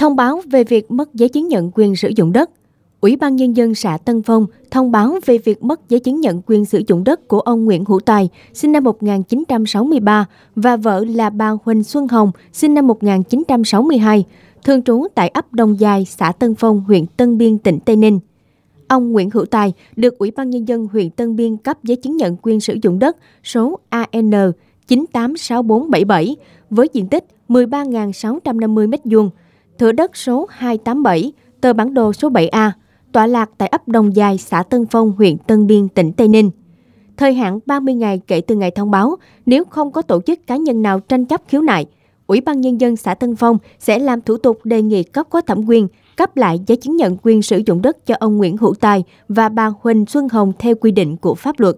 Thông báo về việc mất giấy chứng nhận quyền sử dụng đất. Ủy ban Nhân dân xã Tân Phong thông báo về việc mất giấy chứng nhận quyền sử dụng đất của ông Nguyễn Hữu Tài, sinh năm 1963, và vợ là bà Huỳnh Xuân Hồng, sinh năm 1962, thường trú tại ấp Đông Dài, xã Tân Phong, huyện Tân Biên, tỉnh Tây Ninh. Ông Nguyễn Hữu Tài được Ủy ban Nhân dân huyện Tân Biên cấp giấy chứng nhận quyền sử dụng đất số AN 986477 với diện tích 13.650 m2, thửa đất số 287, tờ bản đồ số 7A, tọa lạc tại ấp Đồng Dài, xã Tân Phong, huyện Tân Biên, tỉnh Tây Ninh. Thời hạn 30 ngày kể từ ngày thông báo, nếu không có tổ chức cá nhân nào tranh chấp khiếu nại, Ủy ban Nhân dân xã Tân Phong sẽ làm thủ tục đề nghị cấp có thẩm quyền cấp lại giấy chứng nhận quyền sử dụng đất cho ông Nguyễn Hữu Tài và bà Huỳnh Xuân Hồng theo quy định của pháp luật.